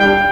In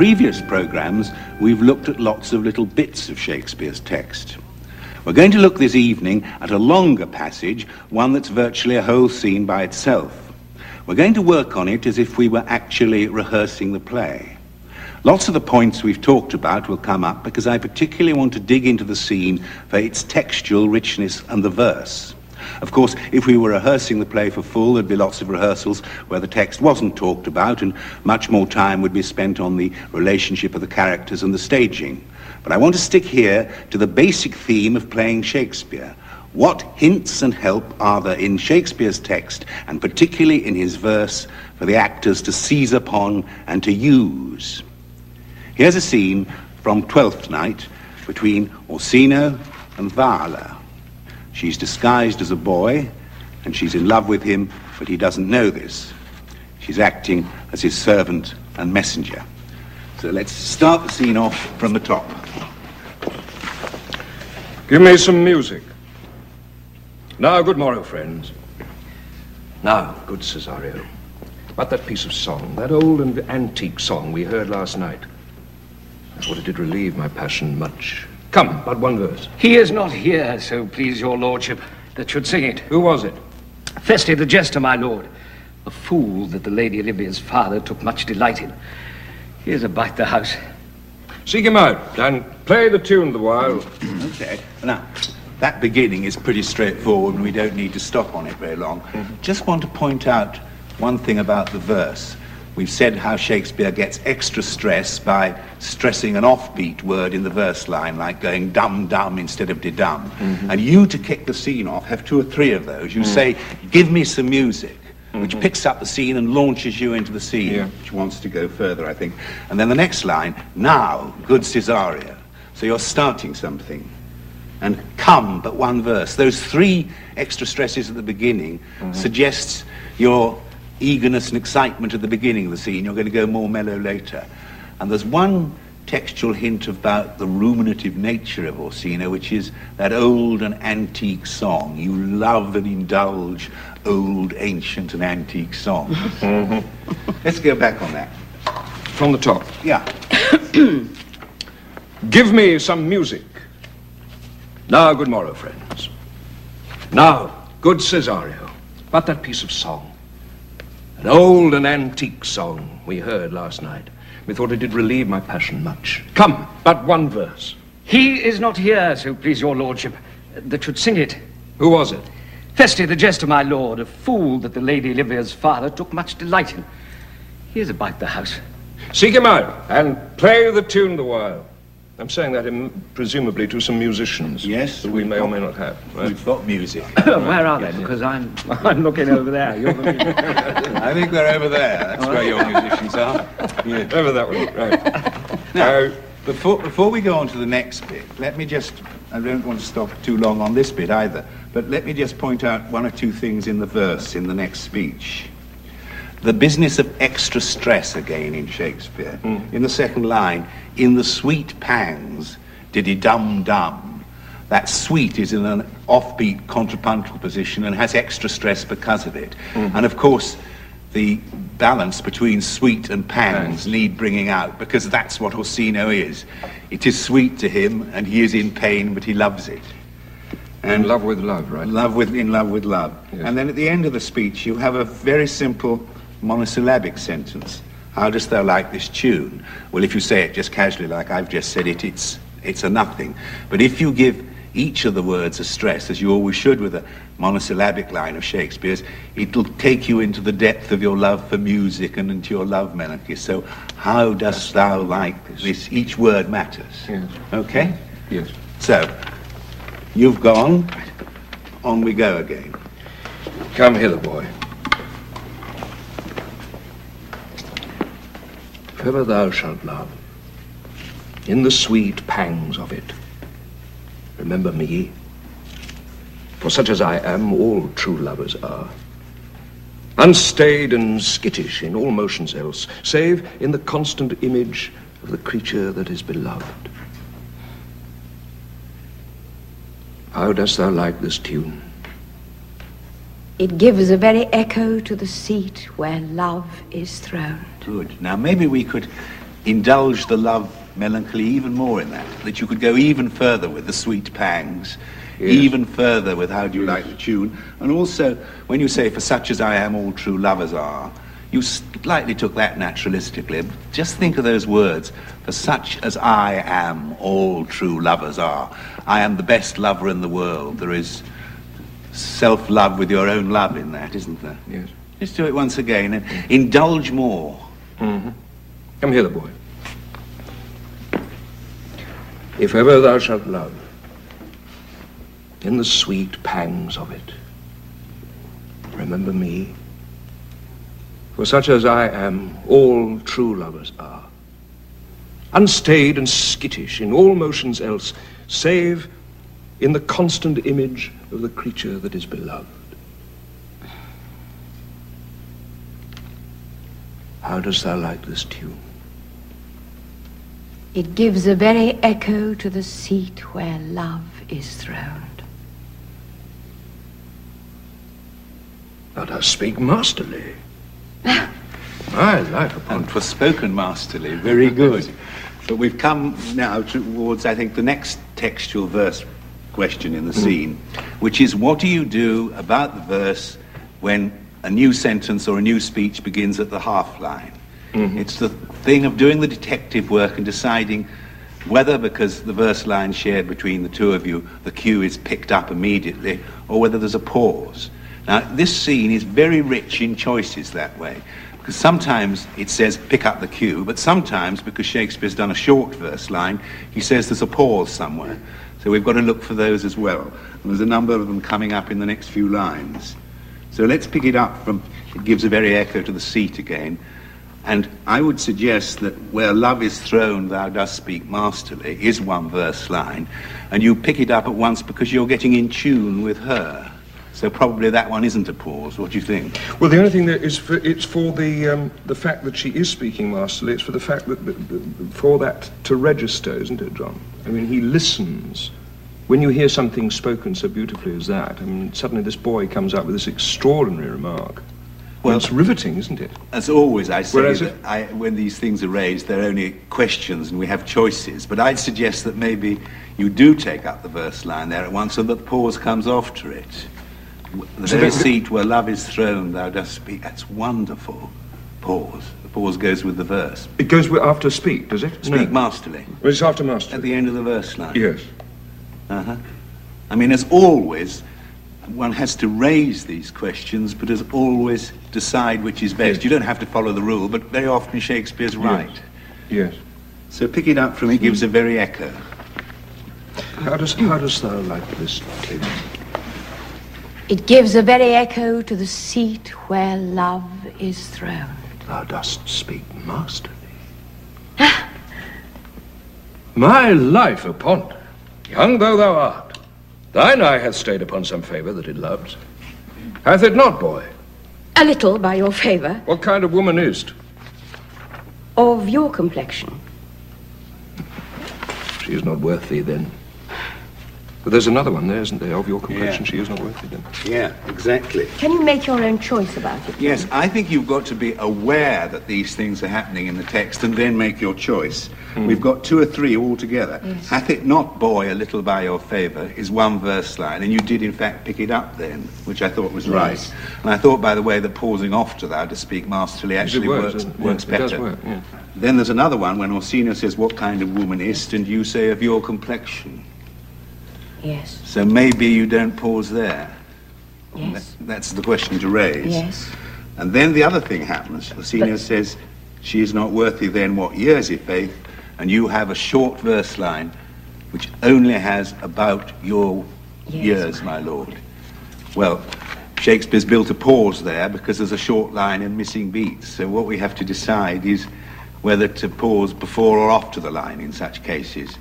previous programs, we've looked at lots of little bits of Shakespeare's text. We're going to look this evening at a longer passage, one that's virtually a whole scene by itself. We're going to work on it as if we were actually rehearsing the play. Lots of the points we've talked about will come up because I particularly want to dig into the scene for its textual richness and the verse. Of course, if we were rehearsing the play for full, there'd be lots of rehearsals where the text wasn't talked about, and much more time would be spent on the relationship of the characters and the staging. But I want to stick here to the basic theme of playing Shakespeare. What hints and help are there in Shakespeare's text, and particularly in his verse, for the actors to seize upon and to use? Here's a scene from Twelfth Night between Orsino and Viola. She's disguised as a boy, and she's in love with him, but he doesn't know this. She's acting as his servant and messenger. So let's start the scene off from the top. Give me some music. Now, good morrow, friends. Now, good Cesario. But that piece of song, that old and antique song we heard last night, I thought it did relieve my passion much. Come, but one verse. He is not here, so please your lordship, that should sing it. Who was it? Feste the jester, my lord. A fool that the Lady Olivia's father took much delight in. Here's a bite the house. Seek him out and play the tune the while. Okay. Now, that beginning is pretty straightforward, and we don't need to stop on it very long. Mm-hmm. Just want to point out one thing about the verse. We've said how Shakespeare gets extra stress by stressing an offbeat word in the verse line, like going dum dum instead of de dum. Mm-hmm. And you, to kick the scene off, have two or three of those. You mm. say, give me some music, mm-hmm. which picks up the scene and launches you into the scene, Yeah. which wants to go further, I think. And then the next line, now, good Cesario. So you're starting something. And come, but one verse. Those three extra stresses at the beginning mm-hmm. suggests your eagerness and excitement at the beginning of the scene. You're going to go more mellow later. And there's one textual hint about the ruminative nature of Orsino, which is that old and antique song. You love and indulge old, ancient, and antique songs. Mm-hmm. Let's go back on that. From the top. Yeah. Give me some music. Now, good morrow, friends. Now, good Cesario. But that piece of song, an old and antique song we heard last night, methought it did relieve my passion much. Come, but one verse. He is not here, so please your lordship, uh, that should sing it. Who was it? Feste the jester, my lord, a fool that the Lady Olivia's father took much delight in. He is about the house. Seek him out and play the tune the while. I'm saying that in, presumably to some musicians. Yes, That we we've may or may not have. Right? We've got music. Where are they? Because I'm I'm looking over there. You're the I think they're over there. That's where your musicians are. Yeah. Over that way. Right. Now, before, before we go on to the next bit, let me just, I don't want to stop too long on this bit either, but let me just point out one or two things in the verse in the next speech. The business of extra stress again in Shakespeare. Hmm. In the second line, in the sweet pangs did he dum dum. That sweet is in an offbeat contrapuntal position and has extra stress because of it. Mm-hmm. And of course, the balance between sweet and pangs need bringing out because that's what Orsino is. It is sweet to him and he is in pain, but he loves it. And love with love, right? Love with, in love with love. Yes. And then at the end of the speech, you have a very simple monosyllabic sentence. How dost thou like this tune? Well, if you say it just casually, like I've just said it, it's, it's a nothing. But if you give each of the words a stress, as you always should with a monosyllabic line of Shakespeare's, it'll take you into the depth of your love for music and into your love melody. So, how dost thou like this? Each word matters. Yes. Okay? Yes. So, you've gone. On we go again. Come hither, boy. If ever thou shalt love, in the sweet pangs of it, remember me. For such as I am, all true lovers are. Unstayed and skittish in all motions else, save in the constant image of the creature that is beloved. How dost thou like this tune? It gives a very echo to the seat where love is throned. Good. Now, maybe we could indulge the love melancholy even more in that, that you could go even further with the sweet pangs, Yes. even further with how do you like the tune, and also when you say, for such as I am, all true lovers are, you slightly took that naturalistically. Just think of those words, for such as I am, all true lovers are. I am the best lover in the world. There is self-love with your own love in that, isn't there? Yes. Just do it once again and indulge more. Mm-hmm. Come hither, boy. If ever thou shalt love, in the sweet pangs of it, remember me. For such as I am, all true lovers are. Unstayed and skittish in all motions else, save in the constant image of the creature that is beloved. How dost thou like this tune? It gives a very echo to the seat where love is throned. Thou dost speak masterly. My life upon And 'twas spoken masterly, very good. But we've come now towards, I think, the next textual verse question in the scene, which is what do you do about the verse when a new sentence or a new speech begins at the half line? Mm-hmm. It's the thing of doing the detective work and deciding whether, because the verse line shared between the two of you, the cue is picked up immediately, or whether there's a pause. Now, this scene is very rich in choices that way. Because sometimes it says pick up the cue, but sometimes, because Shakespeare's done a short verse line, he says there's a pause somewhere. So we've got to look for those as well. And there's a number of them coming up in the next few lines. So let's pick it up from, it gives a very echo to the seat again. And I would suggest that where love is throned, thou dost speak masterly, is one verse line. And you pick it up at once because you're getting in tune with her. So probably that one isn't a pause. What do you think? Well, the only thing that is for, it's for the um, the fact that she is speaking masterly. It's for the fact that, that, that for that to register, isn't it, John? I mean, he listens. When you hear something spoken so beautifully as that, I mean, suddenly this boy comes up with this extraordinary remark. Well, it's riveting, isn't it? As always, I say Whereas that I, when these things are raised, they're only questions and we have choices. But I'd suggest that maybe you do take up the verse line there at once so that the pause comes after it. The So very seat where love is throned, thou dost speak. That's wonderful. Pause. The pause goes with the verse. It goes with, after speak, does it? Speak No. masterly Well, it's after master. at the end of the verse line. Yes. Uh-huh. I mean, as always, one has to raise these questions, but as always, decide which is best. Yes. You don't have to follow the rule, but very often Shakespeare's right. Yes. So pick it up from it gives a very echo. How does how dost thou like this tune? It gives a very echo to the seat where love is throned. Thou dost speak masterly. My life upon it, young though thou art, thine eye hath stayed upon some favour that it loves. Hath it not, boy? A little by your favor, What kind of woman is't? of your complexion. She is not worth thee then. But there's another one there, isn't there? Of your complexion, Yeah. she is not worth thee then. Yeah, exactly. Can you make your own choice about it? Yes, I think you've got to be aware that these things are happening in the text and then make your choice. Hmm. We've got two or three all together. Hath it not, boy, a little by your favour, is one verse line, and you did in fact pick it up then, which I thought was right. And I thought, by the way, that pausing off to thou to speak masterly actually works, works, it? works Yeah, it better. does work, yeah. Then there's another one when Orsino says, What kind of woman is't? and you say, Of your complexion. Yes. So maybe you don't pause there. Yes. That's the question to raise. Yes. And then the other thing happens. Orsino But- says, she is not worthy then what years, if faith? And you have a short verse line which only has about your Yes, years, my my lord. Well, Shakespeare's built a pause there because there's a short line and missing beats. So what we have to decide is whether to pause before or after the line in such cases.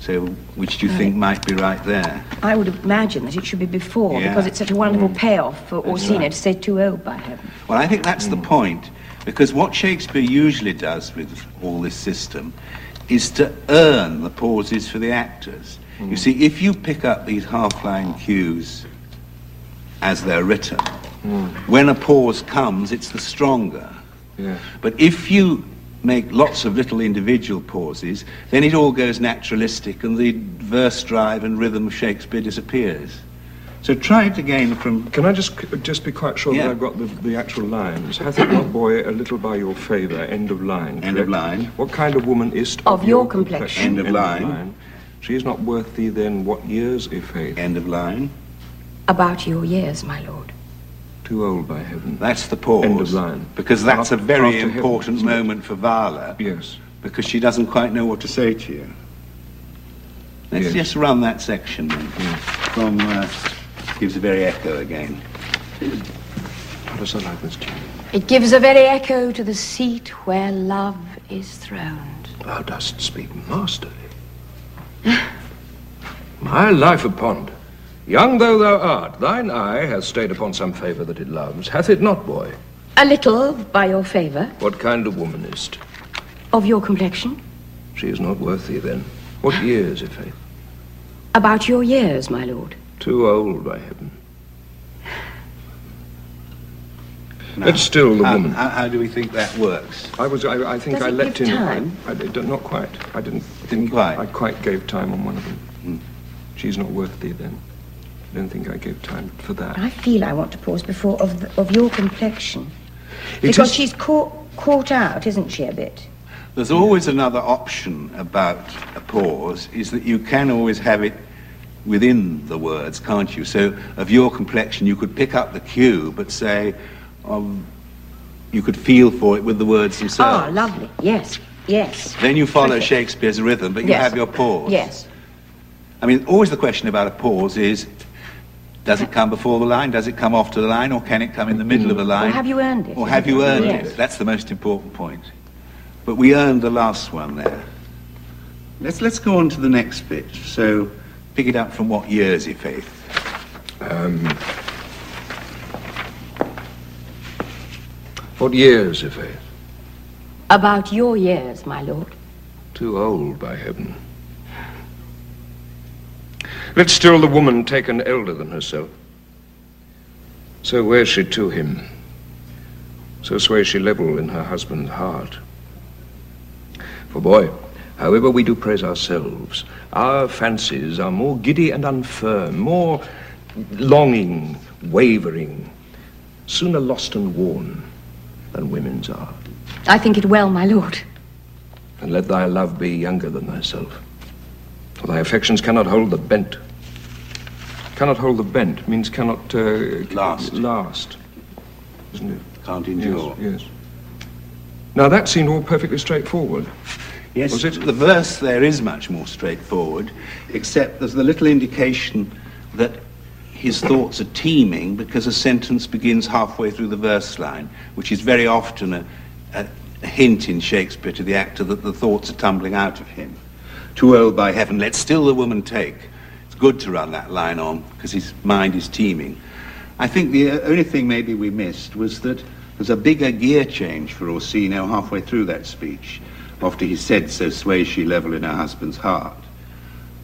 So which do you think might be right there? I would imagine that it should be before Yeah. because it's such a wonderful mm. payoff for Orsino right. to say too old by heaven. Well, I think that's the mm. point, because what Shakespeare usually does with all this system is to earn the pauses for the actors. You mm. see, if you pick up these half-line cues as they're written, when a pause comes, it's the stronger. Yeah. But if you make lots of little individual pauses, then it all goes naturalistic and the verse drive and rhythm of Shakespeare disappears. So try it again from Can I just just be quite sure Yeah. that I've got the, the actual lines? Hath it not, boy, a little by your favour? End of line. End of line. What kind of woman is't Of your complexion. End of line. She is not worth thee then what years, if faith? end of line. About your years, my lord. Too old by heaven. That's the pause. End of line. Because that's a very after heaven, important moment for Viola. Yes. Because she doesn't quite know what to say to you. Let's Yes. just run that section then. Yes. From uh, gives a very echo again. How does I like this tune? It gives a very echo to the seat where love is throned. Thou dost speak masterly. My life upon young though thou art, thine eye hath stayed upon some favour that it loves, hath it not, boy? A little by your favour, What kind of woman is't? of your complexion. She is not worth thee then. What ah. years, if faith? About your years, my lord. Too old, by heaven. Now, But still the how, woman. How, how do we think that works? I was. I, I think Does I it let in. time? I, I not quite. I didn't. Didn't quite? I quite gave time on one of them. Hmm. She's not worth thee then. I don't think I gave time for that. I feel I want to pause before of, the, of your complexion. It Because is- she's caught, caught out, isn't she, a bit? There's always another option about a pause, is that you can always have it within the words, can't you? So of your complexion, you could pick up the cue, but say, um, you could feel for it with the words themselves. Ah, lovely. Yes, yes. Then you follow Perfect. Shakespeare's rhythm, but you Yes. have your pause. Yes. I mean, always the question about a pause is, does it come before the line? Does it come off to the line? Or can it come in the middle of the line? Or have you earned it? Or have you earned Yes. it? That's the most important point. But we earned the last one there. Let's, let's go on to the next bit. So, pick it up from what years, if faith? Um, what years, if faith? About your years, my lord. Too old, by heaven. Let still the woman take an elder than herself. So wears she to him. So sways she level in her husband's heart. For boy, however we do praise ourselves, our fancies are more giddy and unfirm, more longing, wavering, sooner lost and worn than women's are. I think it well, my lord. And let thy love be younger than thyself. For thy affections cannot hold the bent. Cannot hold the bent means cannot uh, Last. Last, isn't it? Can't endure. Yes, yes. Now that seemed all perfectly straightforward. Yes, Was it- the verse there is much more straightforward, except there's the little indication that his thoughts are teeming because a sentence begins halfway through the verse line, which is very often a, a, a hint in Shakespeare to the actor that the thoughts are tumbling out of him. Too old by heaven, let still the woman take. It's good to run that line on because his mind is teeming. I think the uh, only thing maybe we missed was that there's a bigger gear change for Orsino halfway through that speech, after he said, so sways she level in her husband's heart.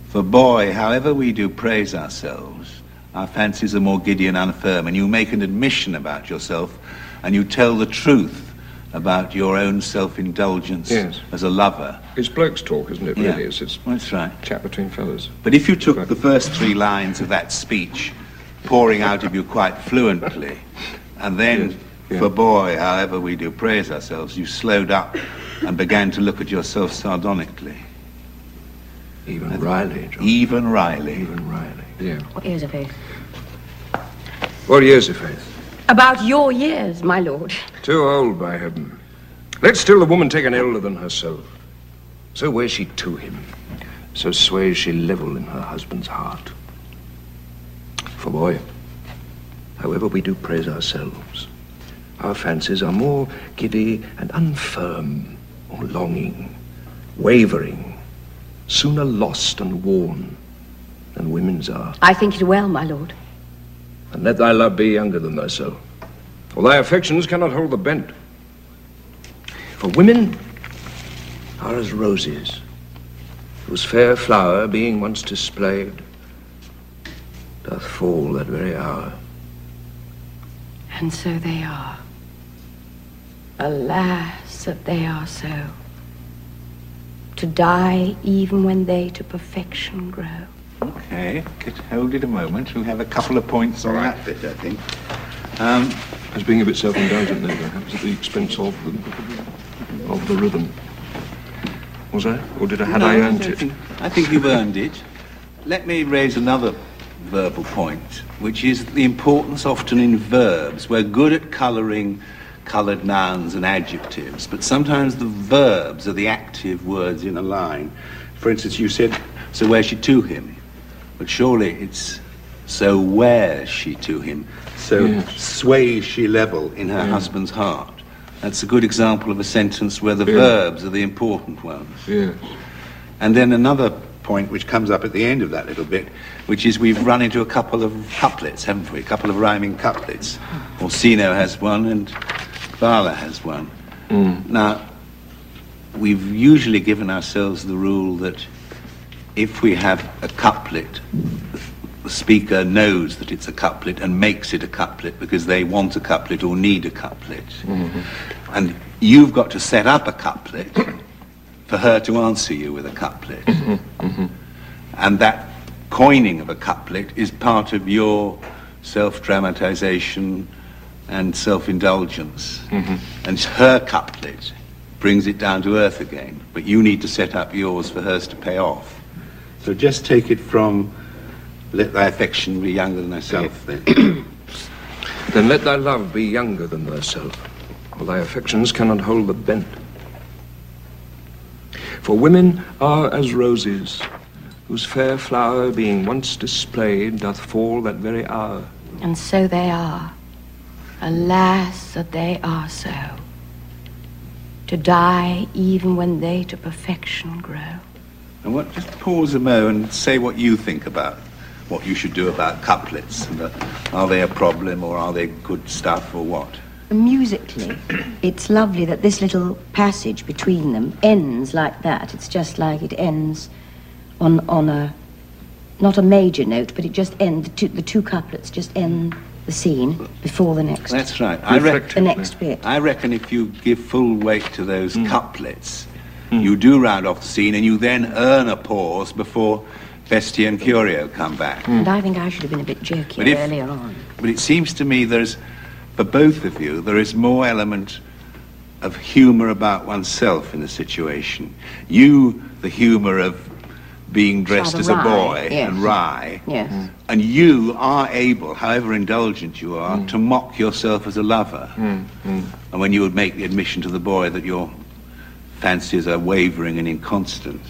For boy, however we do praise ourselves, our fancies are more giddy and unfirm, and you make an admission about yourself, and you tell the truth about your own self-indulgence Yes. as a lover. It's blokes' talk, isn't it? Yeah. Really, it's, it's That's right. chat between fellows. But if you took the first three lines of that speech, pouring out of you quite fluently, and then, Yes, yeah. for boy, however we do praise ourselves, you slowed up and began to look at yourself sardonically. Even Riley, John. Even Riley. Even Riley. Yeah. What years of age? What years of faith? About your years, my lord. Too old, by heaven. Let still the woman take an elder than herself. So wears she to him. So sways she level in her husband's heart. For boy, however we do praise ourselves, our fancies are more giddy and unfirm, or longing, wavering, sooner lost and worn than women's are. I think it well, my lord. And let thy love be younger than thyself. For thy affections cannot hold the bent. For women are as roses, whose fair flower, being once displayed, doth fall that very hour. And so they are. Alas, that they are so. To die even when they to perfection grow. Okay, could hold it a moment. We'll have a couple of points on that bit, I think. Um, As being a bit self-indulgent there, perhaps at the expense of the, of the rhythm. Was I? Or did I, had no, I earned don't it? think- I think you've earned it. Let me raise another verbal point, which is the importance often in verbs. We're good at colouring coloured nouns and adjectives, but sometimes the verbs are the active words in a line. For instance, you said, so where's she to him? But surely it's, so where she to him? So Yes. sways she level in her husband's heart. That's a good example of a sentence where the Yeah. verbs are the important ones. Yes. And then another point which comes up at the end of that little bit, which is we've run into a couple of couplets, haven't we? A couple of rhyming couplets. Orsino has one and Viola has one. Mm. Now, we've usually given ourselves the rule that if we have a couplet, the speaker knows that it's a couplet and makes it a couplet because they want a couplet or need a couplet. Mm-hmm. And you've got to set up a couplet for her to answer you with a couplet. Mm-hmm. Mm-hmm. And that coining of a couplet is part of your self-dramatization and self-indulgence. And her couplet brings it down to earth again. But you need to set up yours for hers to pay off. So just take it from let thy affection be younger than thyself then. Then let thy love be younger than thyself, for thy affections cannot hold the bent. For women are as roses, whose fair flower, being once displayed, doth fall that very hour. And so they are. Alas, that they are so. To die even when they to perfection grow. And what, just pause a moment and say what you think about what you should do about couplets. And, uh, are they a problem or are they good stuff or what? Musically, it's lovely that this little passage between them ends like that. It's just like it ends on on a not a major note, but it just ends. The two, the two couplets just end the scene before the next That's right. I, rec- the next bit. I reckon if you give full weight to those couplets, Hmm. you do round off the scene and you then earn a pause before Feste and Curio come back. Hmm. And I think I should have been a bit jerky But if- earlier on. But it seems to me there's, for both of you, there is more element of humour about oneself in the situation. You, the humour of being dressed Rather as a wry, boy yes. and wry. Yes. Hmm. And you are able, however indulgent you are, to mock yourself as a lover. And when you would make the admission to the boy that your fancies are wavering and inconstant.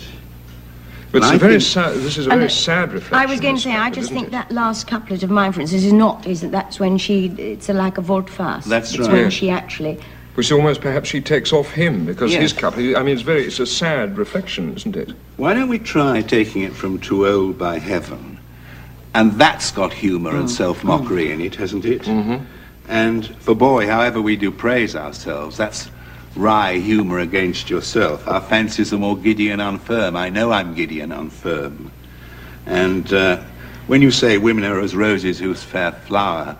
But it's I a very think- sad, this is a And very it- sad reflection. I was going to this say, I just think it? that last couplet of mine, for instance, is not, is that that's when she, it's a, like a volte-face. That's it's right. when Yeah. she actually, Which almost perhaps she takes off him because Yes. his couplet, I mean, it's very, it's a sad reflection, isn't it? Why don't we try taking it from Too Old by Heaven? And that's got humour and self mockery in it, hasn't it? Mm-hmm. And for boy, however we do praise ourselves, that's wry humour against yourself. Our fancies are more giddy and unfirm. I know I'm giddy and unfirm. And uh, when you say women are as roses whose fair flower,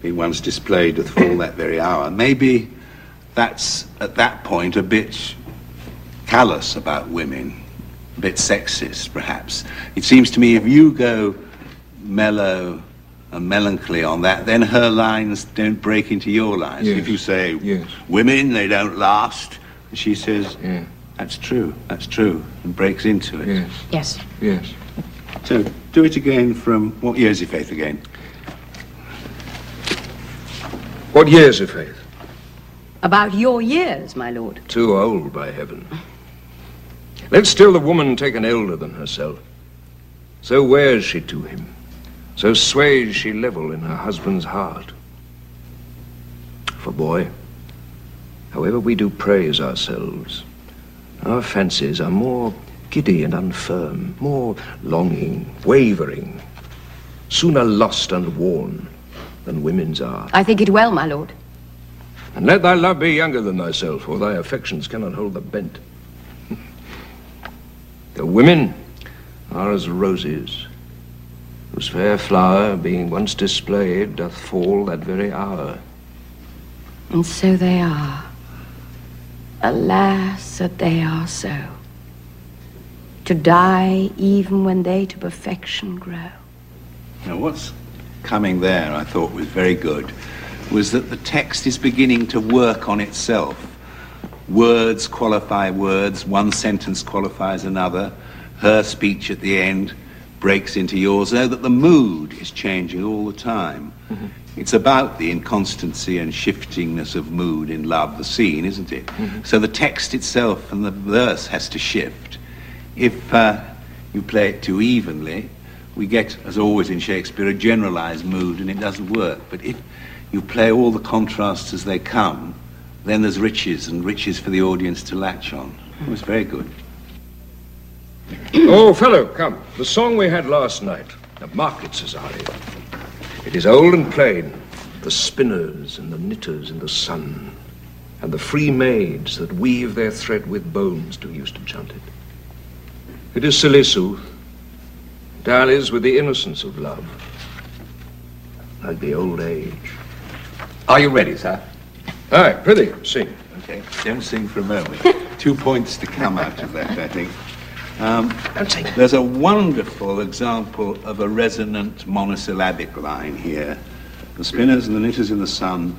being once displayed, doth fall that very hour, maybe that's at that point a bit callous about women, a bit sexist, perhaps. It seems to me if you go mellow and melancholy on that, then her lines don't break into your lines. Yes. If you say, Yes. women, they don't last, she says, Yeah. That's true, that's true, and breaks into it. Yes, Yes. yes. So, do it again from, what year is your faith again? What years of faith? About your years, my lord. Too old, by heaven. Let still the woman take an elder than herself. So where's she to him, so sways she level in her husband's heart. For boy, however we do praise ourselves, our fancies are more giddy and unfirm, more longing, wavering, sooner lost and worn than women's are. I think it well, my lord. And let thy love be younger than thyself, or thy affections cannot hold the bent. the women are as roses, whose fair flower, being once displayed, doth fall that very hour. And so they are. Alas, that they are so. To die even when they to perfection grow. Now, what's coming there, I thought was very good, was that the text is beginning to work on itself. Words qualify words, one sentence qualifies another, her speech at the end breaks into yours, so that the mood is changing all the time. It's about the inconstancy and shiftingness of mood in love, the scene, isn't it? So the text itself and the verse has to shift. If uh, you play it too evenly, we get, as always in Shakespeare, a generalized mood and it doesn't work. But if you play all the contrasts as they come, then there's riches and riches for the audience to latch on. It was very good. oh, fellow, come. The song we had last night, the market, Cesario. It is old and plain. The spinners and the knitters in the sun, and the free maids that weave their thread with bones, do used to chant it. It is silly sooth, dallies with the innocence of love, like the old age. Are you ready, sir? Aye, prithee, sing. Okay, don't sing for a moment. Two points to come out of that, I think. Um, there's a wonderful example of a resonant monosyllabic line here. The spinners and the knitters in the sun,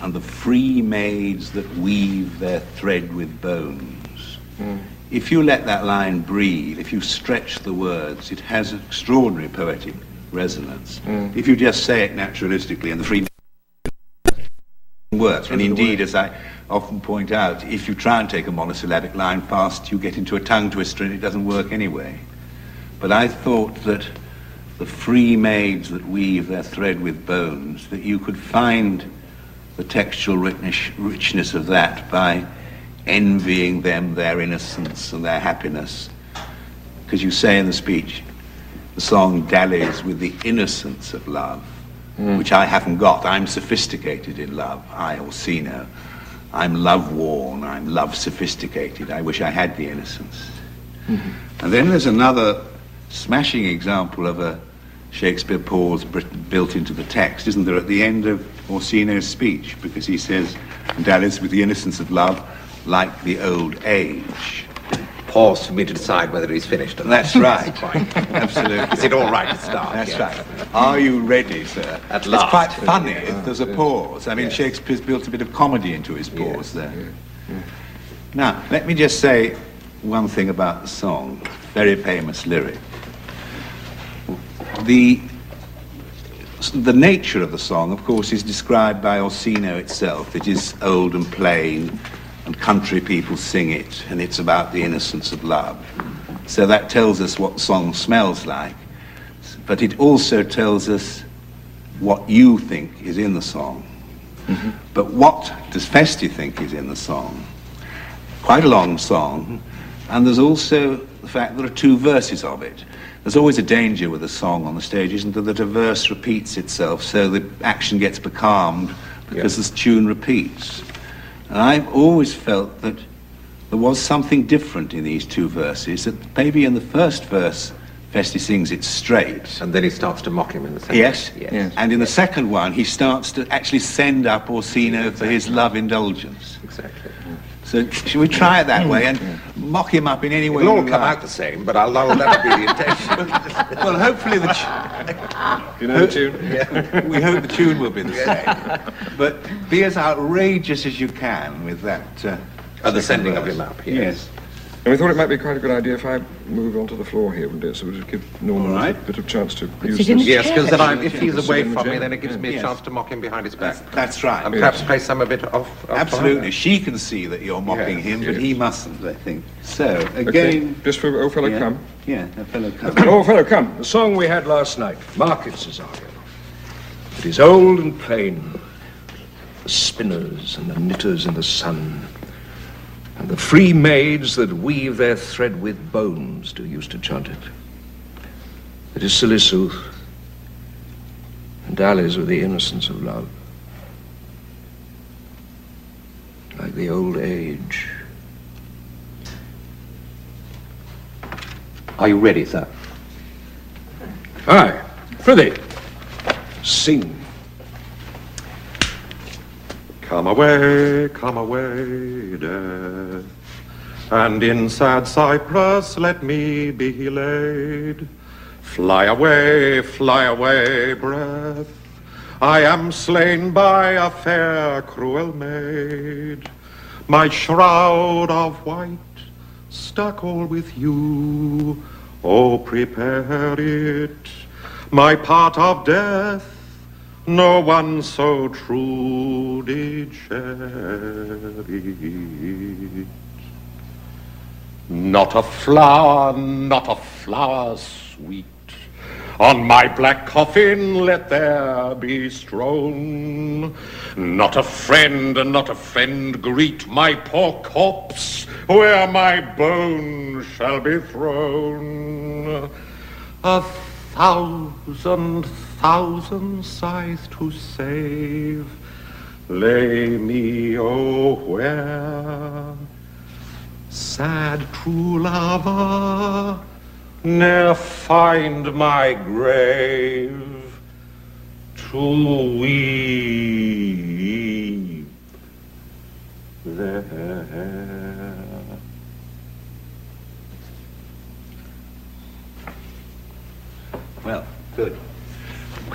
and the free maids that weave their thread with bones. If you let that line breathe, if you stretch the words, it has extraordinary poetic resonance. If you just say it naturalistically and the free work. And indeed, as I often point out, if you try and take a monosyllabic line fast, you get into a tongue twister and it doesn't work anyway. But I thought that the free maids that weave their thread with bones, that you could find the textual richness, richness of that by envying them their innocence and their happiness. Because you say in the speech, the song dallies with the innocence of love, hmm. which I haven't got. I'm sophisticated in love, I, Orsino. I'm love worn, I'm love sophisticated. I wish I had the innocence. Mm-hmm. And then there's another smashing example of a Shakespeare pause built into the text, isn't there, at the end of Orsino's speech, because he says, dallies with the innocence of love like the old age. Pause for me to decide whether he's finished. That's right. Absolutely. Is it all right to start? That's Yes. right. Are you ready, sir? At It's last. quite funny if there's a pause. I mean, Yes. Shakespeare's built a bit of comedy into his pause Yes. there. Now, let me just say one thing about the song. Very famous lyric. The, the nature of the song, of course, is described by Orsino itself. It is old and plain, and country people sing it, and it's about the innocence of love. So that tells us what the song smells like. But it also tells us what you think is in the song. Mm-hmm. But what does Feste think is in the song? Quite a long song, and there's also the fact there are two verses of it. There's always a danger with a song on the stage, isn't there, that a verse repeats itself, so the action gets becalmed because the tune repeats. And I've always felt that there was something different in these two verses, that maybe in the first verse, Feste sings it straight, And then he starts to mock him in the second. Yes. Yes. And in the second one, he starts to actually send up Orsino for his love indulgence. Exactly. So should we try it that way and mock him up in any way It'll all come like? out the same, but I'll, I'll never be the intention. Well, hopefully the tu- You know the tune? we hope the tune will be the same. But be as outrageous as you can with that. Uh, Oh, the second sending of verse. him up, yes. And we thought it might be quite a good idea if I move onto the floor here, wouldn't it? So it would give Norman All right. a bit of chance to use sit this. Yes, because then if he's away from me, then it gives me a Yes. chance to mock him behind his back. That's right. And perhaps play some of it off. off Absolutely. She can see that you're mocking Yes, him, but he mustn't, I think. So, Okay, again... just for old fellow yeah, come. Yeah, a fellow come. Oh, fellow, come. The song we had last night, Market Cesario. It is old and plain. The spinners and the knitters in the sun, and the free maids that weave their thread with bones do used to chant it. It is silly sooth, and dallies with the innocence of love. Like the old age. Are you ready, sir? Aye, prithee, sing. Come away, come away, death, and in sad cypress let me be laid. Fly away, fly away, breath. I am slain by a fair, cruel maid. My shroud of white stuck all with yew. Oh, prepare it. My part of death no one so true did share it. Not a flower, not a flower sweet. On my black coffin let there be strown. Not a friend, and not a friend greet my poor corpse where my bones shall be thrown. A thousand, thousand sighs to save. Lay me, oh, where? Sad true lover, ne'er find my grave to weep there. Well, good.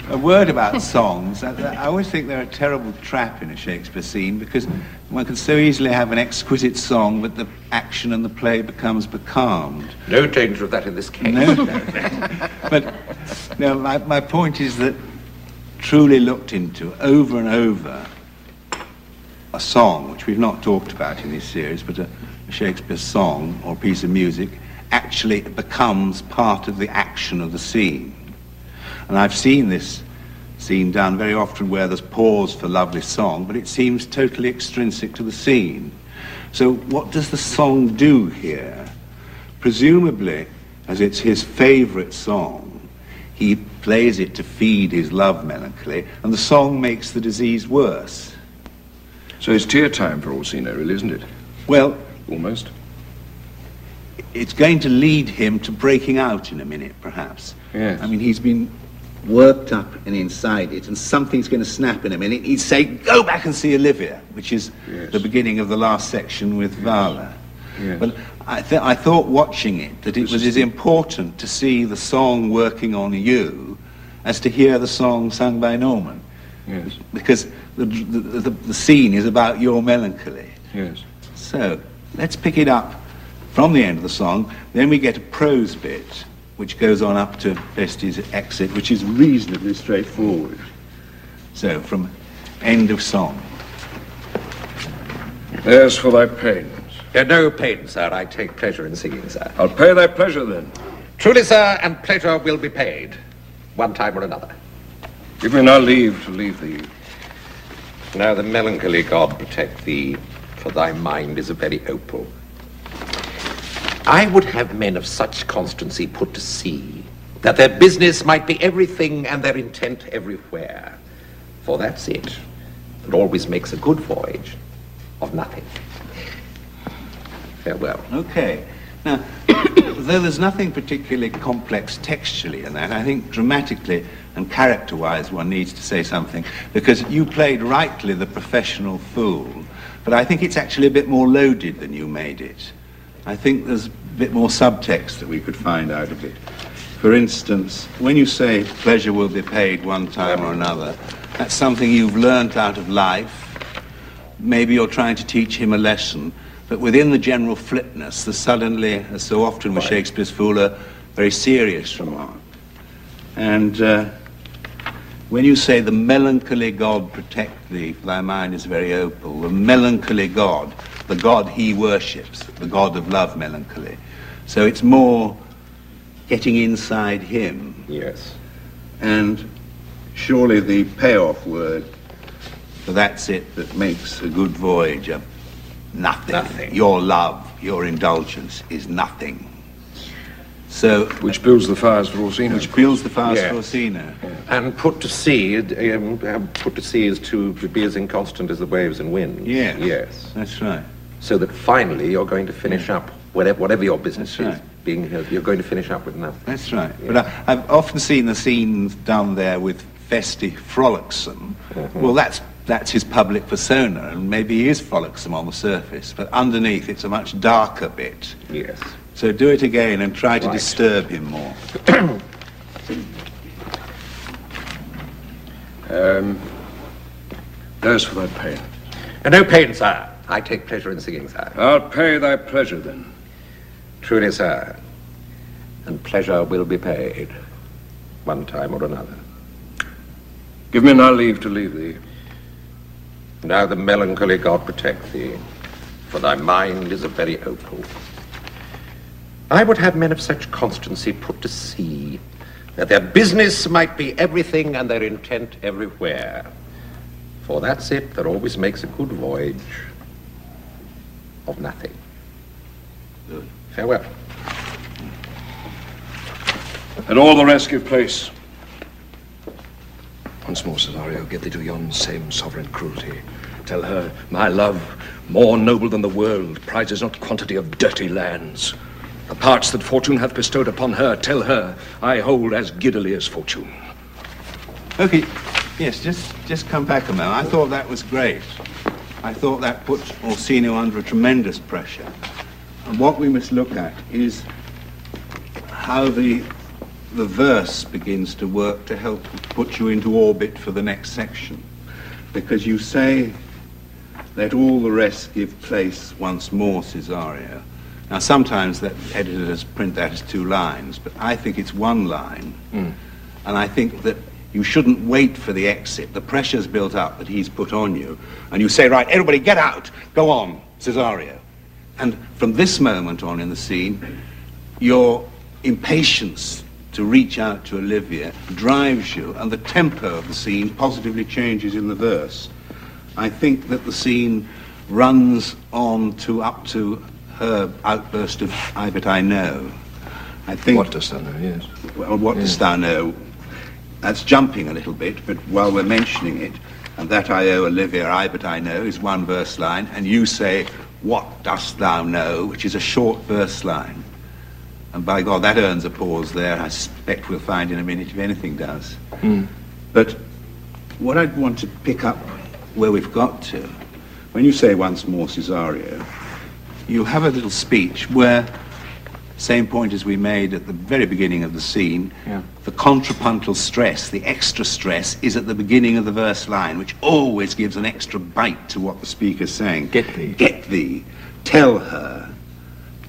A word about songs. I, I always think they're a terrible trap in a Shakespeare scene because one can so easily have an exquisite song, but the action and the play becomes becalmed. No danger of that in this case. No. But no, my, my point is that truly looked into over and over a song, which we've not talked about in this series, but a, a Shakespeare song or piece of music actually becomes part of the action of the scene. And I've seen this scene done very often where there's pause for lovely song, but it seems totally extrinsic to the scene. So what does the song do here? Presumably, as it's his favourite song, he plays it to feed his love melancholy, and the song makes the disease worse. So it's tear time for Orsino, really, isn't it? Well, Almost. it's going to lead him to breaking out in a minute, perhaps. Yes. I mean, he's been worked up and inside it, and something's going to snap in a minute. He'd say, "Go back and see Olivia," which is Yes. the beginning of the last section with Viola. Yes. But I, th- I thought watching it that it was as important to see the song working on you as to hear the song sung by Norman, Yes, because the, the, the, the scene is about your melancholy. yes. So let's pick it up from the end of the song. Then we get a prose bit, which goes on up to Feste's exit, which is reasonably straightforward. So from end of song. There's for thy pains. Uh, no pain, sir. I take pleasure in singing, sir. I'll pay thy pleasure then. Truly, sir, and pleasure will be paid, one time or another. Give me now leave to leave thee. Now the melancholy God protect thee, for thy mind is a very opal. I would have men of such constancy put to sea, that their business might be everything and their intent everywhere. For that's it, that always makes a good voyage of nothing. Farewell. Okay. Now, though there's nothing particularly complex textually in that, I think dramatically and character-wise one needs to say something, because you played rightly the professional fool, but I think it's actually a bit more loaded than you made it. I think there's a bit more subtext that we could find out of it. For instance, when you say pleasure will be paid one time or another, that's something you've learnt out of life. Maybe you're trying to teach him a lesson but within the general flipness, the suddenly, as so often with Shakespeare's fool, a very serious remark. And uh, when you say the melancholy God protect thee, for thy mind is very opal, the melancholy God, the God he worships, the God of love, melancholy. So it's more getting inside him. Yes. And surely the payoff word for that's it that makes a good voyage a nothing. Nothing. Your love, your indulgence is nothing. So, Which builds the fires for Orsino. which builds the fast Yes. Orsino. And put to sea, um, put to sea is to be as inconstant as the waves and winds. Yes. Yes. That's right. So that finally you're going to finish up, whatever, whatever your business That's is, right. being here, you're going to finish up with nothing. That's right. But I, I've often seen the scenes down there with Feste frolicsome. Well, that's that's his public persona, and maybe he is frolicsome on the surface, but underneath it's a much darker bit. Yes. So do it again and try to Right. disturb him more. Um, there's for thy pain. And no pain, sir. I take pleasure in singing, sir. I'll pay thy pleasure then. Truly, sir. And pleasure will be paid, one time or another. Give me now leave to leave thee. Now the melancholy God protect thee, for thy mind is a very opal. I would have men of such constancy put to sea, that their business might be everything and their intent everywhere. For that's it that always makes a good voyage of nothing. Farewell. And all the rest give place. Once more, Cesario, get thee to yon same sovereign cruelty. Tell her, my love, more noble than the world, prizes not quantity of dirty lands. The parts that fortune hath bestowed upon her, tell her, I hold as giddily as fortune. Okay, yes, just just come back a moment. I thought that was great. I thought that put Orsino under a tremendous pressure. And what we must look at is how the the verse begins to work to help put you into orbit for the next section. Because you say, let all the rest give place once more, Cesario. Now, sometimes that editors print that as two lines, but I think it's one line. Hmm. And I think that you shouldn't wait for the exit. The pressure's built up that he's put on you. And you say, right, everybody get out. Go on, Cesario. And from this moment on in the scene, your impatience to reach out to Olivia drives you, and the tempo of the scene positively changes in the verse. I think that the scene runs on to up to her outburst of "I but I know." I think. What dost thou know, yes. Well, what dost thou know? That's jumping a little bit, but while we're mentioning it, and that I owe Olivia, I but I know, is one verse line, and you say, What dost thou know? which is a short verse line. And by God, that earns a pause there. I suspect we'll find in a minute if anything does. Hmm. But what I'd want to pick up where we've got to, when you say once more Cesario, you have a little speech where, same point as we made at the very beginning of the scene, Yeah. the contrapuntal stress, the extra stress, is at the beginning of the verse line, which always gives an extra bite to what the speaker's saying. Get thee. Get thee. Tell her.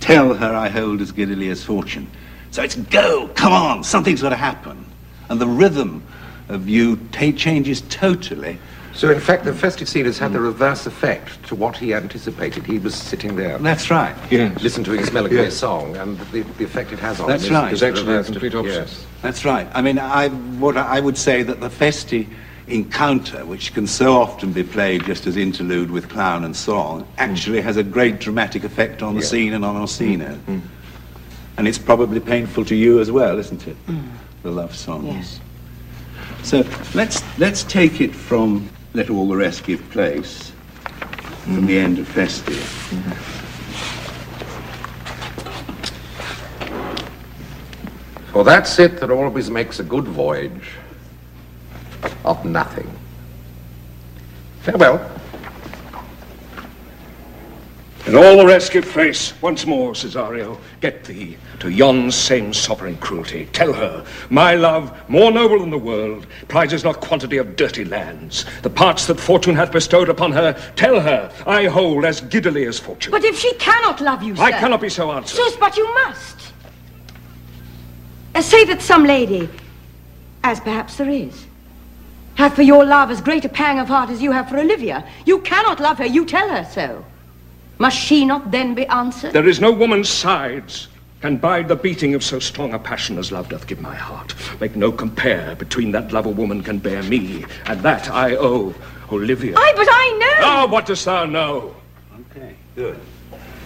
Tell her I hold as giddily as fortune. So it's go, come on, something's got to happen. And the rhythm of you changes totally. So, in fact, the Feste scene has had the reverse effect to what he anticipated. He was sitting there, That's right. Yes. listen to his melancholy Yes. song, and the, the effect it has on That's him right. is, Is actually a complete opposite. Yes. That's right. I mean, I, what I would say that the Feste encounter, which can so often be played just as interlude with clown and song, actually has a great dramatic effect on the Yeah. scene and on Orsino. Mm-hmm. And it's probably painful to you as well, isn't it? Mm. The love song. Yes. So let's let's take it from let all the rest give place from the end of Feste. For that's it that always makes a good voyage of nothing. Farewell. And all the rest give place. Once more, Cesario, get thee to yon same sovereign cruelty. Tell her, my love, more noble than the world, prizes not quantity of dirty lands. The parts that fortune hath bestowed upon her, tell her, I hold as giddily as fortune. But if she cannot love you, sir... I cannot be so answered. Sus, but you must. Uh, say that some lady, as perhaps there is, hath for your love as great a pang of heart as you have for Olivia. You cannot love her, you tell her so. Must she not then be answered? There is no woman's sides can bide the beating of so strong a passion as love doth give my heart. Make no compare between that love a woman can bear me, and that I owe Olivia. Aye, but I know. Ah, what dost thou know? Okay, good.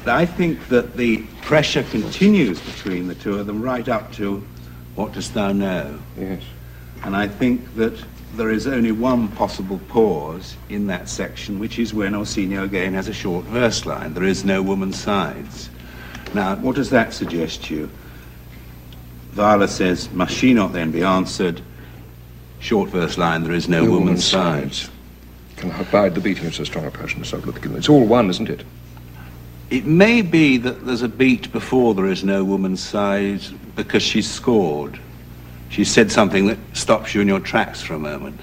I think that the pressure continues between the two of them right up to what dost thou know? Yes. And I think that there is only one possible pause in that section, which is when Orsino again has a short verse line. There is no woman's sides. Now, what does that suggest to you? Viola says, must she not then be answered? Short verse line, there is no, No woman's, sides. Can abide the beating of so strong a passion as love doth give me. It's all one, isn't it? It may be that there's a beat before there is no woman's side because she's scored. She said something that stops you in your tracks for a moment.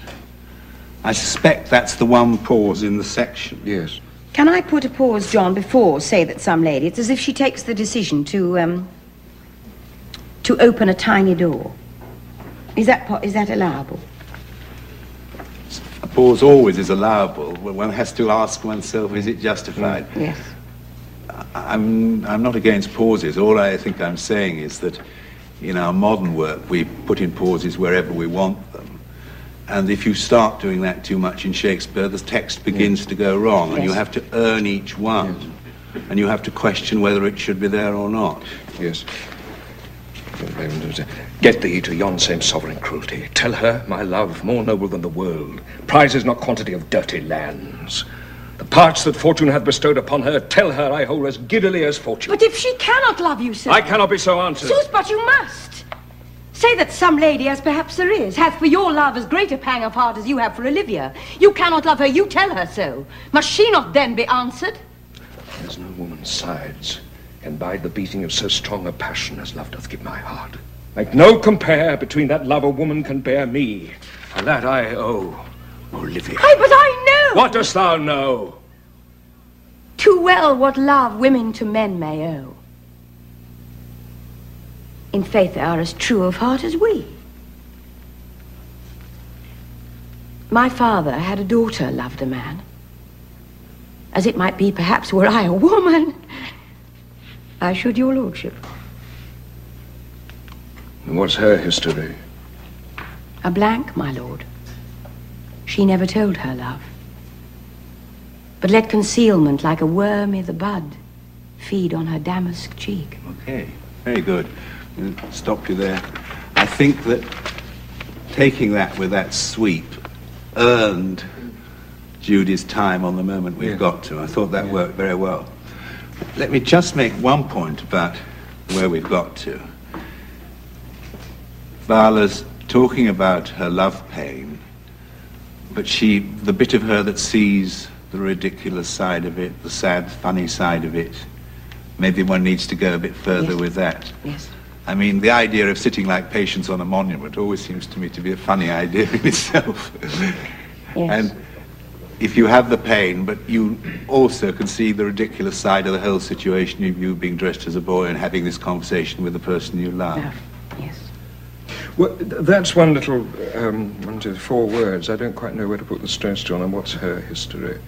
I suspect that's the one pause in the section. Yes. Can I put a pause, John, before say that some lady? It's as if she takes the decision to um, to open a tiny door. Is that po- is that allowable? A pause always is allowable. One has to ask oneself, is it justified? Yes. I'm, I'm not against pauses. All I think I'm saying is that in our modern work, we put in pauses wherever we want. And if you start doing that too much in Shakespeare, the text begins to go wrong, and you have to earn each one. And you have to question whether it should be there or not. Yes. Get thee to yon same sovereign cruelty. Tell her, my love, more noble than the world, prizes not quantity of dirty lands. The parts that fortune hath bestowed upon her, tell her I hold as giddily as fortune. But if she cannot love you, sir. I cannot be so answered. Sus, but you must. Say that some lady, as perhaps there is, hath for your love as great a pang of heart as you have for Olivia. You cannot love her, you tell her so. Must she not then be answered? There's no woman's sides can bide the beating of so strong a passion as love doth give my heart. Make no compare between that love a woman can bear me, and that I owe Olivia. Aye, but I know What dost thou know? too well what love women to men may owe. In faith, they are as true of heart as we. My father had a daughter loved a man. As it might be, perhaps, were I a woman, I should, your lordship. And what's her history? A blank, my lord. She never told her love. But let concealment, like a worm i' the bud, feed on her damask cheek. Okay, very good. I'll Stop you there. I think that taking that with that sweep earned Judi's time on the moment we've Yeah. got to. I thought that worked very well. Let me just make one point about where we've got to. Viola's talking about her love pain, but she, the bit of her that sees the ridiculous side of it, the sad, funny side of it, maybe one needs to go a bit further Yes. with that. Yes. I mean, the idea of sitting like patience on a monument always seems to me to be a funny idea in itself. Yes. And if you have the pain, but you also can see the ridiculous side of the whole situation of you being dressed as a boy and having this conversation with the person you love. Love. Yes. Well, that's one little, um, one, two, four words. I don't quite know where to put the stress, John, on what's her history.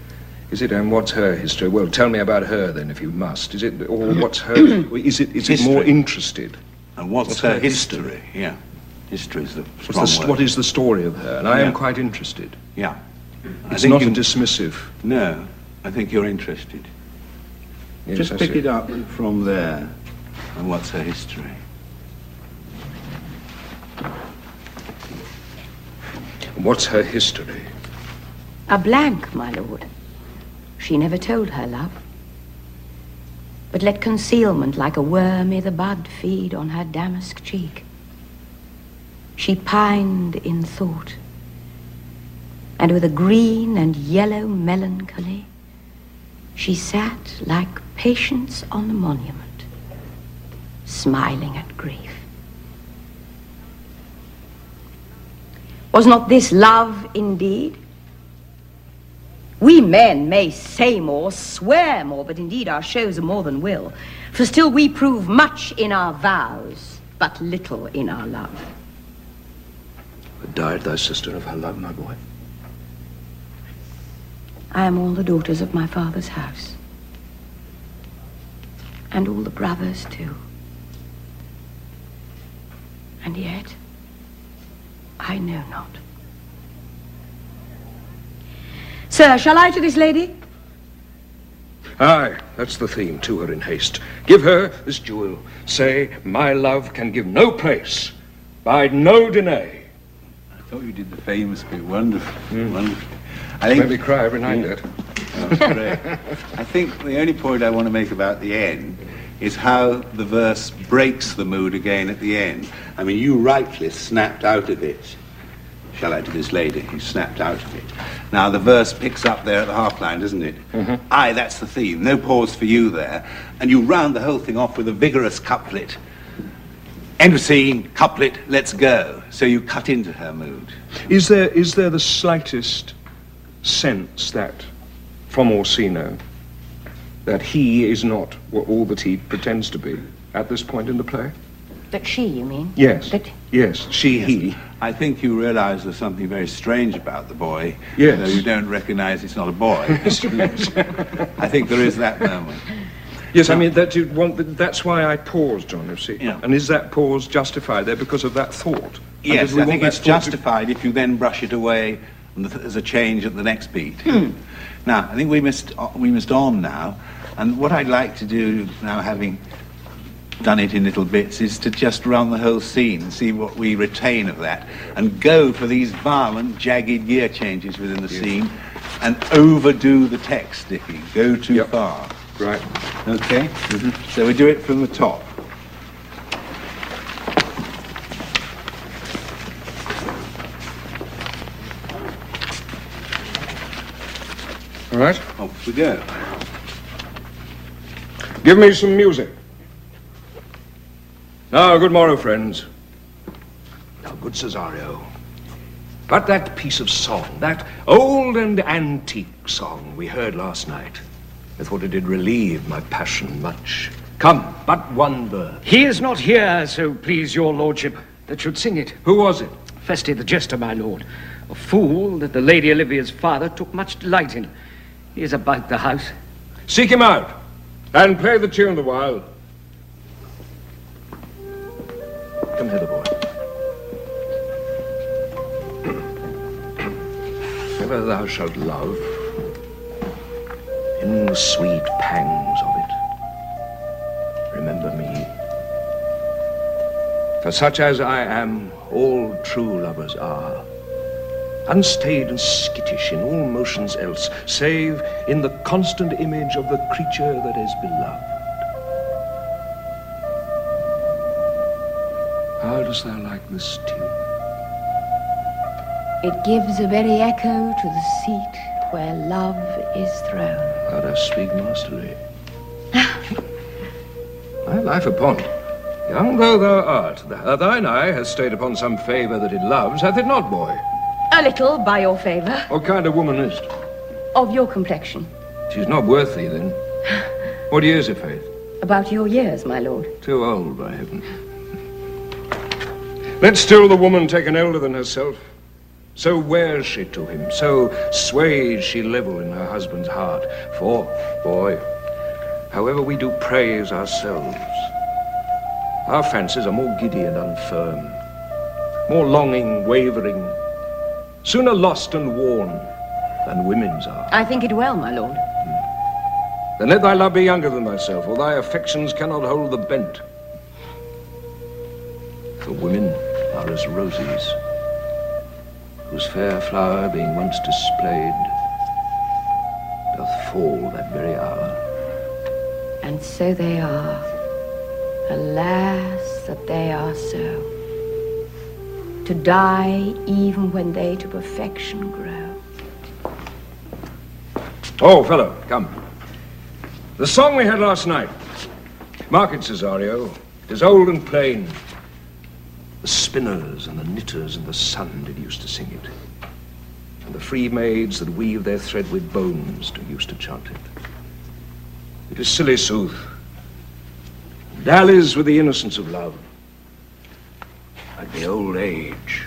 Is it, um, what's her history? Well, tell me about her then, if you must. Is it, or what's her, is it, is it more interested? And what's, What's her, her history? Yeah. History is the What's strong the, word. what is the story of her? And I Yeah. am quite interested. Yeah. I It's not you- a dismissive. No, I think you're interested. Yes, Just I pick see. it up from there. And what's her history? What's her history? A blank, my lord. She never told her love. But let concealment, like a worm i' the bud, feed on her damask cheek. She pined in thought, and with a green and yellow melancholy, she sat like patience on the monument, smiling at grief. Was not this love indeed? We men may say more, swear more, but indeed our shows are more than will. For still we prove much in our vows, but little in our love. But died thy sister of her love, my boy? I am all the daughters of my father's house. And all the brothers, too. And yet, I know not. Sir, shall I to this lady? Aye, that's the theme. To her in haste. Give her this jewel. Say, my love can give no place. Bide no denay. I thought you did the famous bit. Wonderful. Hmm. Wonderful. I Made think me cry every night, that. That's great. I think the only point I want to make about the end is how the verse breaks the mood again at the end. I mean, you rightly snapped out of it. Shall I to this lady? You snapped out of it. Now the verse picks up there at the half line, doesn't it? Mm-hmm. Aye, that's the theme. No pause for you there. And you round the whole thing off with a vigorous couplet. End of scene, couplet, let's go. So you cut into her mood. Is there, is there the slightest sense that, from Orsino, that he is not what all that he pretends to be at this point in the play? That she, you mean? Yes. That Yes, she, he. I think you realize there's something very strange about the boy. Yes. Though you don't recognize it's not a boy. I think there is that moment. Yes, I mean, that you want, that's why I paused, John, you see. Yeah. And is that pause justified there because of that thought? Yes, I think it's thought to- justified if you then brush it away and there's a change at the next beat. Hmm. Now, I think we must, uh, we must on now. And what I'd like to do now, having done it in little bits, is to just run the whole scene, see what we retain of that, and go for these violent, jagged gear changes within the scene, and overdo the text, Dicky. Go too Yep. far. Right. Okay? Mm-hmm. So we do it from the top. All right. Off we go. Give me some music. Now, good morrow, friends. Now, good Cesario. But that piece of song, that old and antique song we heard last night, I thought it did relieve my passion much. Come, but one verse. He is not here, so please your lordship, that should sing it. Who was it? Feste the jester, my lord. A fool that the Lady Olivia's father took much delight in. He is about the house. Seek him out, and play the tune in the while. Come hither, boy. Ever thou shalt love, in the sweet pangs of it, remember me. For such as I am, all true lovers are unstayed and skittish in all motions else, save in the constant image of the creature that is beloved. How dost thou like this tune? It gives a very echo to the seat where love is throned. Thou dost speak masterly. My life upon it. Young though thou art, th- thine eye has stayed upon some favour that it loves, hath it not, boy? A little, by your favor, What kind of woman is it? of your complexion. She's not worth thee, then. What years of faith? About your years, my lord. Too old, by heaven. Let still the woman take an elder than herself. So wears she to him, so sways she level in her husband's heart. For, boy, however we do praise ourselves, our fancies are more giddy and unfirm, more longing, wavering, sooner lost and worn than women's are. I think it well, my lord. Then let thy love be younger than thyself, or thy affections cannot hold the bent. For women are as roses, whose fair flower being once displayed, doth fall that very hour. And so they are. Alas, that they are so. To die even when they to perfection grow. Oh, fellow, come. The song we had last night. Mark it, Cesario. It is old and plain. The spinners and the knitters in the sun did used to sing it. And the free maids that weave their thread with bones do used to chant it. It is silly sooth. Dallies with the innocence of love. Like the old age.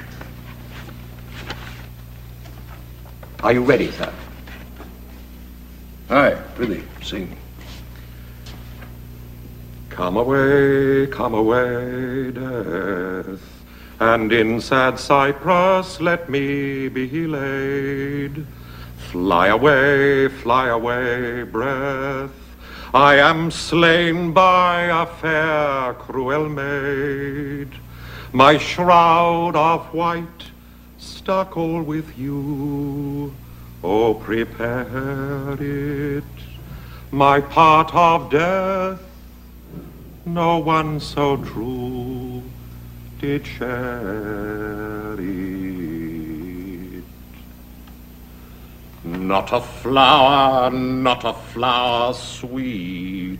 Are you ready, sir? Aye, prithee, sing. Come away, come away, death, and in sad cypress let me be laid. Fly away, fly away, breath. I am slain by a fair, cruel maid. My shroud of white stuck all with yew. Oh, prepare it. My part of death no one so true did share it. Not a flower, not a flower sweet,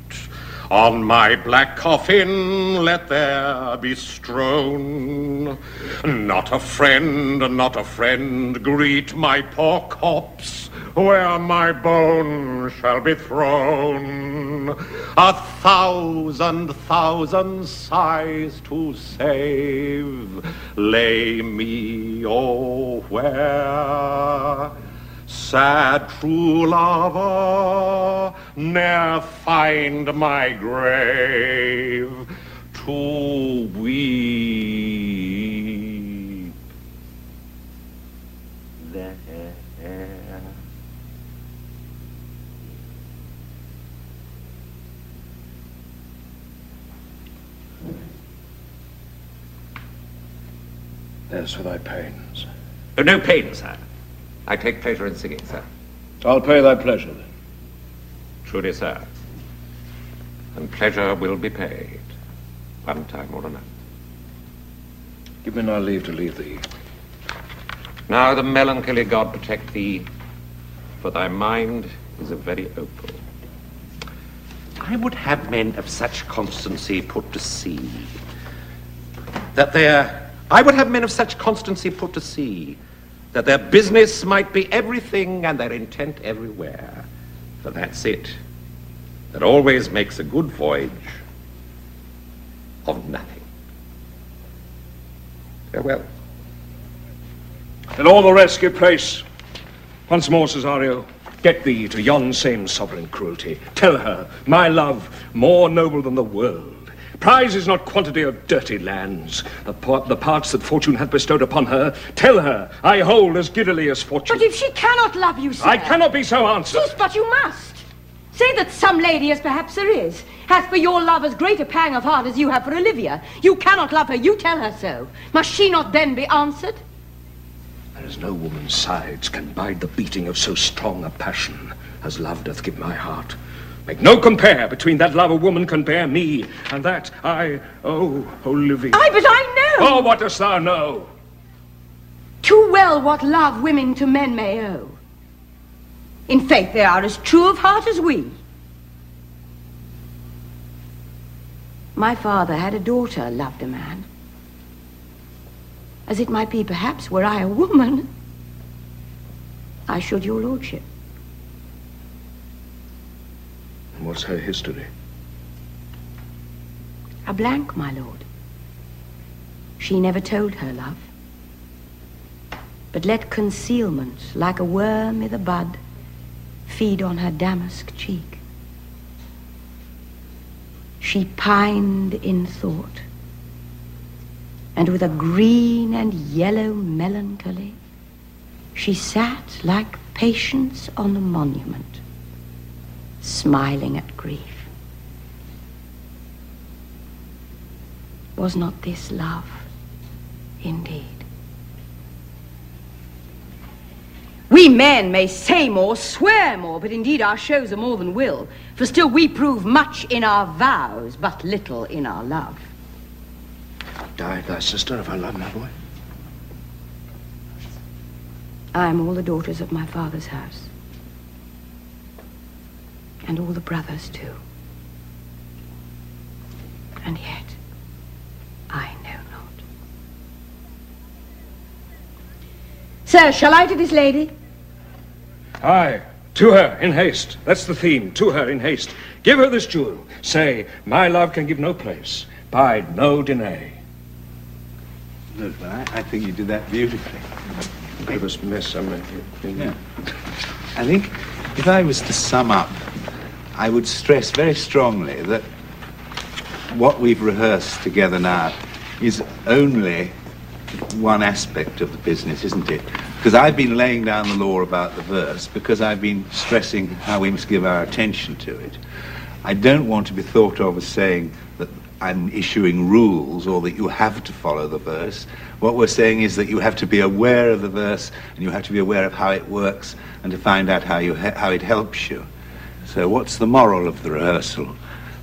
on my black coffin let there be strown. Not a friend, not a friend, greet my poor corpse where my bones shall be thrown. A thousand, thousand sighs to save, lay me, oh, where sad true lover ne'er find my grave to weep there. There's for thy pains. Oh, no pain, sir. I take pleasure in singing, sir. I'll pay thy pleasure then. Truly, sir. And pleasure will be paid, one time or another. Give me now leave to leave thee. Now the melancholy God protect thee, for thy mind is a very opal. I would have men of such constancy put to sea, that their... I would have men of such constancy put to sea, that their business might be everything and their intent everywhere. For that's it, that always makes a good voyage of nothing. Farewell. And all the rest give place. Once more, Cesario, get thee to yon same sovereign cruelty. Tell her, my love, more noble than the world. Prize is not quantity of dirty lands. The, the parts that fortune hath bestowed upon her, tell her I hold as giddily as fortune. But if she cannot love you, sir... I cannot be so answered. Yes, but you must. Say that some lady, as perhaps there is, hath for your love as great a pang of heart as you have for Olivia. You cannot love her, you tell her so. Must she not then be answered? There is no woman's sides can bide the beating of so strong a passion as love doth give my heart. Make no compare between that love a woman can bear me and that I, oh, Olivia. Aye, but I know Oh, what dost thou know? too well what love women to men may owe. In faith, they are as true of heart as we. My father had a daughter loved a man. As it might be, perhaps, were I a woman, I should your lordship. What's her history? A blank, my lord. She never told her love, but let concealment, like a worm i' the bud, feed on her damask cheek. She pined in thought, and with a green and yellow melancholy, she sat like patience on a monument, smiling at grief. Was not this love indeed? We men may say more, swear more, but indeed our shows are more than will. For still we prove much in our vows, but little in our love. Died thy sister of her love, my boy? I am all the daughters of my father's house. And all the brothers, too. And yet, I know not. Sir, shall I to this lady? Aye, to her in haste. That's the theme. To her in haste. Give her this jewel. Say, my love can give no place. Bide no denay. Look, well, I, I think you did that beautifully. Grievous miss, I mean. Yeah. I think if I was to sum up, I would stress very strongly that what we've rehearsed together now is only one aspect of the business, isn't it? Because I've been laying down the law about the verse because I've been stressing how we must give our attention to it. I don't want to be thought of as saying that I'm issuing rules or that you have to follow the verse. What we're saying is that you have to be aware of the verse and you have to be aware of how it works and to find out how, you how it helps you. So what's the moral of the rehearsal?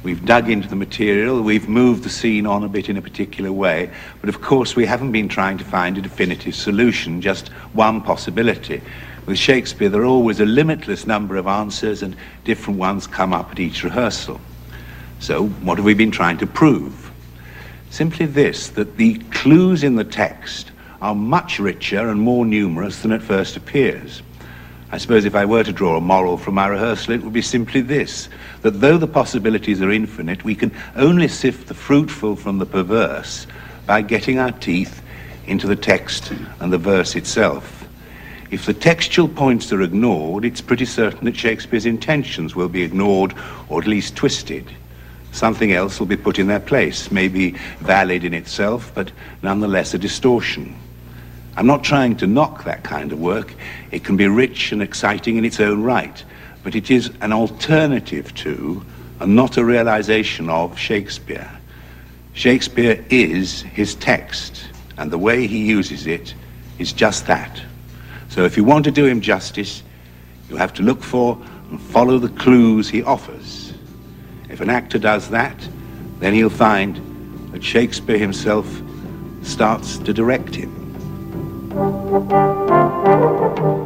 We've dug into the material, we've moved the scene on a bit in a particular way, but of course we haven't been trying to find a definitive solution, just one possibility. With Shakespeare, there are always a limitless number of answers and different ones come up at each rehearsal. So what have we been trying to prove? Simply this, that the clues in the text are much richer and more numerous than at first appears. I suppose if I were to draw a moral from my rehearsal, it would be simply this, that though the possibilities are infinite, we can only sift the fruitful from the perverse by getting our teeth into the text and the verse itself. If the textual points are ignored, it's pretty certain that Shakespeare's intentions will be ignored or at least twisted. Something else will be put in their place, maybe valid in itself, but nonetheless a distortion. I'm not trying to knock that kind of work. It can be rich and exciting in its own right, but it is an alternative to, and not a realization of, Shakespeare. Shakespeare is his text, and the way he uses it is just that. So if you want to do him justice, you have to look for and follow the clues he offers. If an actor does that, then he'll find that Shakespeare himself starts to direct him. thank you